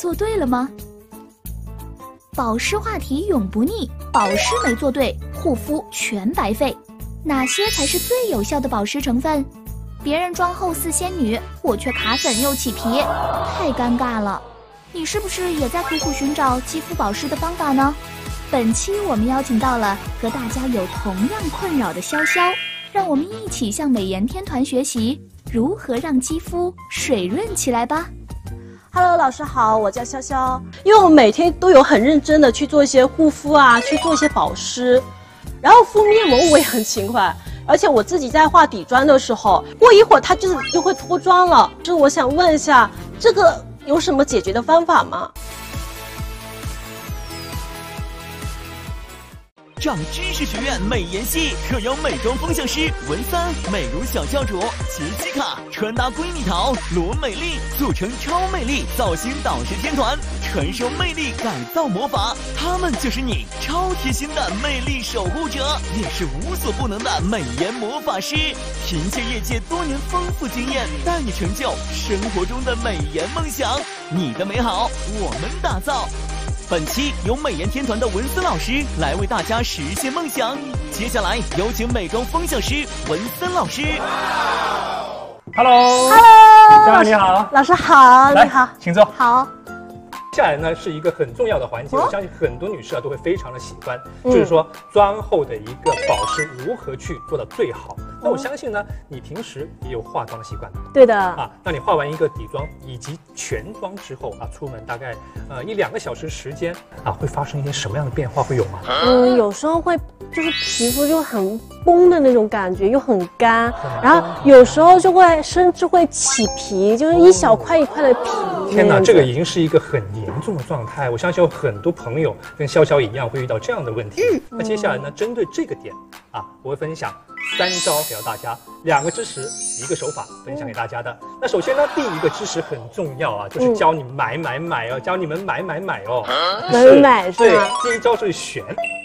做对了吗？保湿话题永不腻，保湿没做对，护肤全白费。哪些才是最有效的保湿成分？别人妆后似仙女，我却卡粉又起皮，太尴尬了。你是不是也在苦苦寻找肌肤保湿的方法呢？本期我们邀请到了和大家有同样困扰的潇潇，让我们一起向美颜天团学习如何让肌肤水润起来吧。Hello，老师好，我叫潇潇。因为我每天都有很认真的去做一些护肤啊，去做一些保湿，然后敷面膜我也很勤快，而且我自己在画底妆的时候，过一会儿它就是就会脱妆了。就是我想问一下，这个有什么解决的方法吗？长知识学院美颜系特邀美妆风向师文三、美如小教主、杰西卡穿搭闺蜜淘、罗美丽组成超魅力造型导师天团，传授魅力改造魔法。他们就是你超贴心的魅力守护者，也是无所不能的美颜魔法师。凭借业界多年丰富经验，带你成就生活中的美颜梦想。你的美好，我们打造。本期由美颜天团的文森老师来为大家实现梦想。接下来有请美妆风向师文森老师。Hello，Hello，嘉你好，老师好，你好，请坐。好，接下来呢是一个很重要的环节，哦我相信很多女士啊都会非常的喜欢，嗯就是说妆后的一个保湿如何去做到最好。那哦我相信呢，你平时也有化妆的习惯对的，啊。那你化完一个底妆以及全妆之后啊，出门大概呃一两个小时时间啊，会发生一些什么样的变化？会有吗？嗯，有时候会就是皮肤就很崩的那种感觉，又很干，然后有时候就会甚至会起皮，就是一小块一块的皮。天哪，那样子这个已经是一个很严重的状态。我相信有很多朋友跟潇潇一样会遇到这样的问题。嗯那接下来呢，针对这个点啊，我会分享三招给到大家，两个知识，一个手法分享给大家的。那首先呢，第一个知识很重要啊，就是嗯教你买买买哦，教你们买买买哦。能买是对吗？，第一招是选，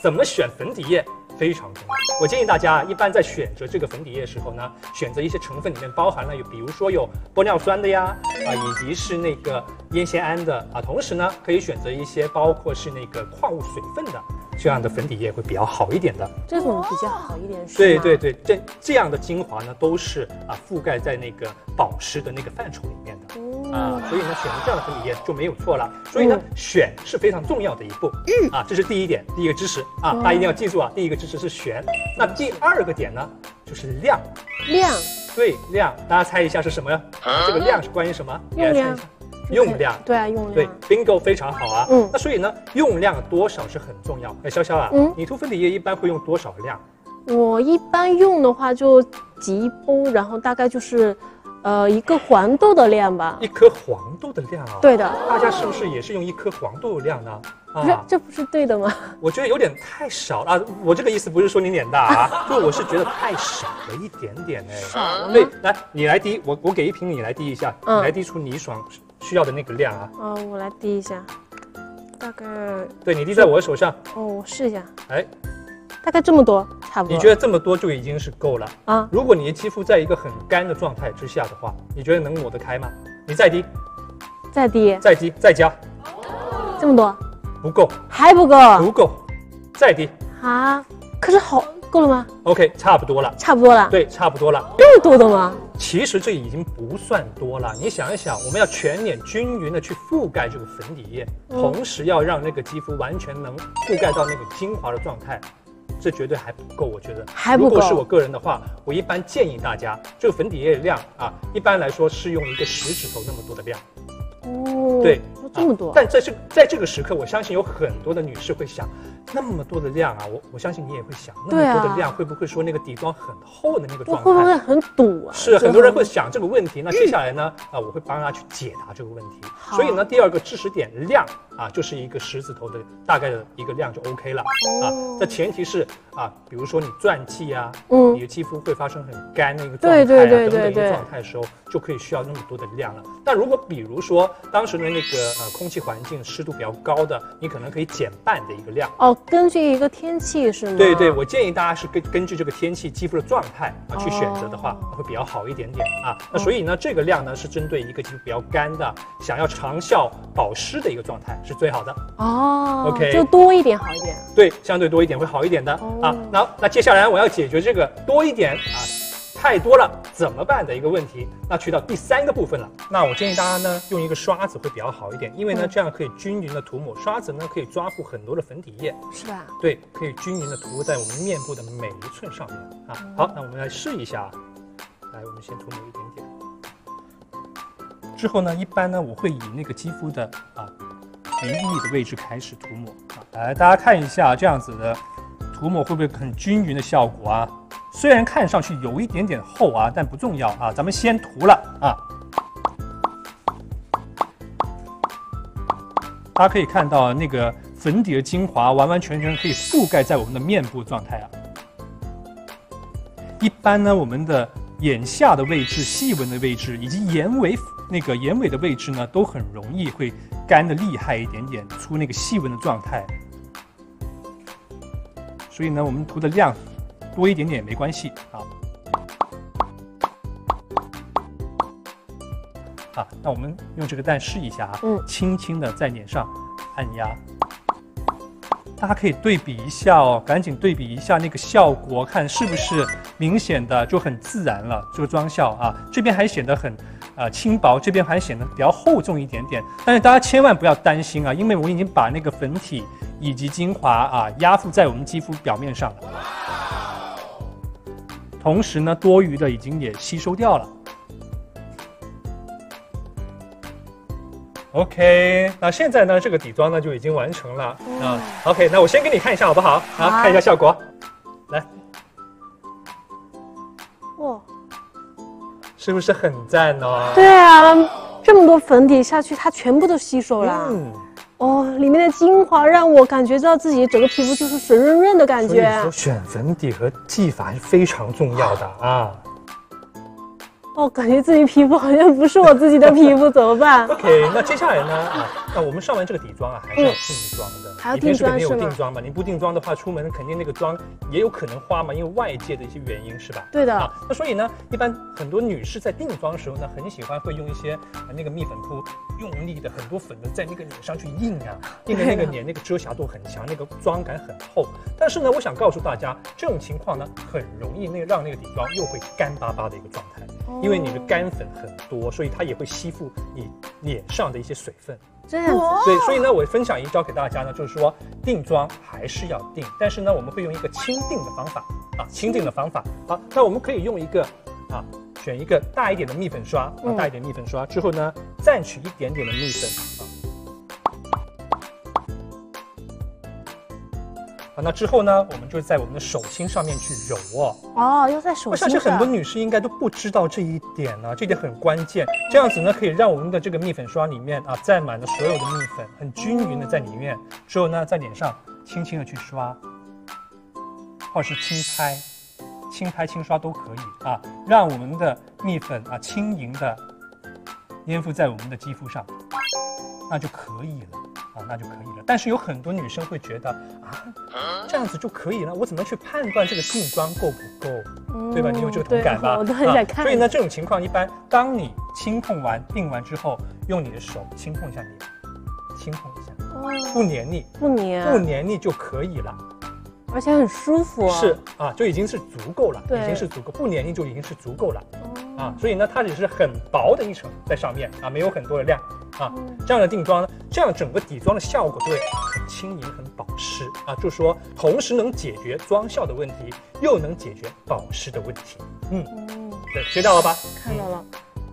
怎么选粉底液？非常重要。我建议大家啊，一般在选择这个粉底液的时候呢，选择一些成分里面包含了有，比如说有玻尿酸的呀，啊，以及是那个烟酰胺的啊，同时呢，可以选择一些包括是那个矿物水分的这样的粉底液会比较好一点的。这种比较好一点是吗？对对对，这这样的精华呢，都是啊覆盖在那个保湿的那个范畴里面的。啊，所以呢，选择这样的粉底液就没有错了。所以呢，嗯选是非常重要的一步。嗯啊，这是第一点，第一个知识啊，大家一定要记住啊。第一个知识是选，那第二个点呢，就是量。量对，量，大家猜一下是什么呀？这个量是关于什么？你来猜一下。用量。对啊，用量对。，bingo 非常好啊。嗯那所以呢，用量多少是很重要。哎，潇潇啊，嗯你涂粉底液一般会用多少量？我一般用的话就挤一包，然后大概就是，呃，一个黄豆的量吧。一颗黄豆的量啊。对的，大家是不是也是用一颗黄豆的量呢？不是，这不是对的吗？我觉得有点太少了啊！我这个意思不是说你脸大啊，就我是觉得太少了一点点哎。少了对，来你来滴，我我给一瓶你来滴一下，嗯你来滴出你爽需要的那个量啊。哦，我来滴一下，大概对你滴在我的手上，哦，我试一下，哎，大概这么多，差不多。你觉得这么多就已经是够了。啊？如果你的肌肤在一个很干的状态之下的话，你觉得能抹得开吗？你再滴，再滴再滴，再加，这么多，不够，还不够不够，再滴。啊？可是好够了吗？OK，差不多了。差不多了，对，差不多了。这么多的吗？其实这已经不算多了。你想一想，我们要全脸均匀的去覆盖这个粉底液，嗯同时要让那个肌肤完全能覆盖到那个精华的状态，这绝对还不够。我觉得还不够如果是我个人的话，我一般建议大家，这个粉底液的量啊，一般来说是用一个食指头那么多的量。哦，对哦这么多啊，但在这在这个时刻，我相信有很多的女士会想，那么多的量啊，我我相信你也会想，那么多的量会不会说那个底妆很厚的那个状态？会不会很堵啊？是很多人会想这个问题，那接下来呢，啊，我会帮他去解答这个问题。所以呢，第二个知识点量啊，就是一个十字头的大概的一个量就 OK 了啊哦。这前提是啊，比如说你钻气啊，嗯你的肌肤会发生很干的一个状态啊对对对等等一个状态的时候，就可以需要那么多的量了。但如果比如说当时的那个呃空气环境湿度比较高的，你可能可以减半的一个量。哦，根据一个天气是吗？对对，我建议大家是根根据这个天气、肌肤的状态啊去选择的话，哦会比较好一点点啊。那所以呢，这个量呢是针对一个肌肤比较干的，想要长效保湿的一个状态是最好的。哦 OK 就多一点好一点。对，相对多一点会好一点的、哦啊。那那接下来我要解决这个多一点啊，太多了怎么办的一个问题。那去到第三个部分了。那我建议大家呢用一个刷子会比较好一点，因为呢、嗯这样可以均匀的涂抹，刷子呢可以抓附很多的粉底液，是吧？对，可以均匀的涂在我们面部的每一寸上面啊。好，那我们来试一下啊。来，我们先涂抹一点点。之后呢，一般呢我会以那个肌肤的啊鼻翼的位置开始涂抹啊。来，大家看一下这样子的涂抹会不会很均匀的效果啊？虽然看上去有一点点厚啊，但不重要啊。咱们先涂了啊。大家可以看到那个粉底的精华完完全全可以覆盖在我们的面部状态啊。一般呢，我们的眼下的位置、细纹的位置以及眼尾那个眼尾的位置呢，都很容易会干的厉害一点点，出那个细纹的状态。所以呢，我们涂的量多一点点也没关系啊。好，那我们用这个蛋试一下啊，嗯轻轻的在脸上按压。大家可以对比一下哦，赶紧对比一下那个效果，看是不是明显的就很自然了。这个妆效啊，这边还显得很呃轻薄，这边还显得比较厚重一点点。但是大家千万不要担心啊，因为我已经把那个粉体以及精华啊压附在我们肌肤表面上了。同时呢，多余的已经也吸收掉了。OK，那现在呢，这个底妆呢就已经完成了啊。OK，那我先给你看一下好不好？好啊，看一下效果。来，哇，是不是很赞哦？对啊，这么多粉底下去，它全部都吸收了。嗯，哦，里面的精华让我感觉到自己整个皮肤就是水润润的感所以觉说。选粉底和技法是非常重要的啊。哦，感觉自己皮肤好像不是我自己的皮肤，怎么办？OK，那接下来呢？啊，那我们上完这个底妆啊，还是要定妆的。还要你平时肯定有定妆是吗定妆嘛？你不定妆的话，出门肯定那个妆也有可能花嘛，因为外界的一些原因是吧？对的啊，那所以呢，一般很多女士在定妆的时候呢，很喜欢会用一些啊那个蜜粉扑，用力的很多粉的在那个脸上去印啊，印的那个脸那个遮瑕度很强，那个妆感很厚。但是呢，我想告诉大家，这种情况呢，很容易那个让那个底妆又会干巴巴的一个状态，因为你的干粉很多，所以它也会吸附你脸上的一些水分。这样子，对，所以呢，我分享一招给大家呢，就是说定妆还是要定，但是呢，我们会用一个轻定的方法啊，轻定的方法。好，那我们可以用一个啊，选一个大一点的蜜粉刷大一点蜜粉刷之后呢，蘸取一点点的蜜粉啊。啊，那之后呢，我们就在我们的手心上面去揉哦。哦，要在手我相。信很多女士应该都不知道这一点呢、这点很关键。这样子呢，可以让我们的这个蜜粉刷里面啊占满了所有的蜜粉，很均匀的在里面。之后呢，在脸上轻轻的去刷，或是轻拍、轻拍、轻刷都可以啊，让我们的蜜粉啊轻盈的粘附在我们的肌肤上，那就可以了。啊，那就可以了。但是有很多女生会觉得啊，这样子就可以了，我怎么去判断这个定妆够不够？对吧？你有这个同感吧？嗯我都很想看。所以呢，这种情况一般，当你轻碰完、定完之后，用你的手轻碰一下脸，轻碰一下，哦不黏腻，不黏，不黏腻就可以了。而且很舒服。是啊，就已经是足够了，对已经是足够，不黏腻就已经是足够了哦啊。所以呢，它只是很薄的一层在上面啊，没有很多的量啊。嗯这样的定妆呢，这样整个底妆的效果就会很轻盈、很保湿啊，就是说同时能解决妆效的问题，又能解决保湿的问题。嗯，嗯，对，学到了吧？看到了，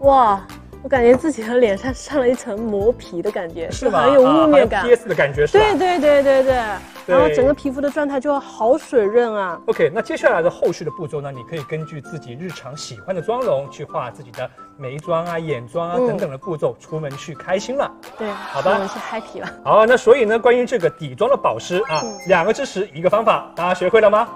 哇，我感觉自己的脸上上了一层磨皮的感觉，是吧？很有雾面感。啊好像 PS 的感觉是吧？对对对对对，对然后整个皮肤的状态就好水润啊。OK，那接下来的后续的步骤呢？你可以根据自己日常喜欢的妆容去画自己的眉妆啊、眼妆啊嗯等等的步骤，出门去开心了。对，好吧我是 happy 了。好，那所以呢，关于这个底妆的保湿啊，嗯两个知识一个方法，大家学会了吗？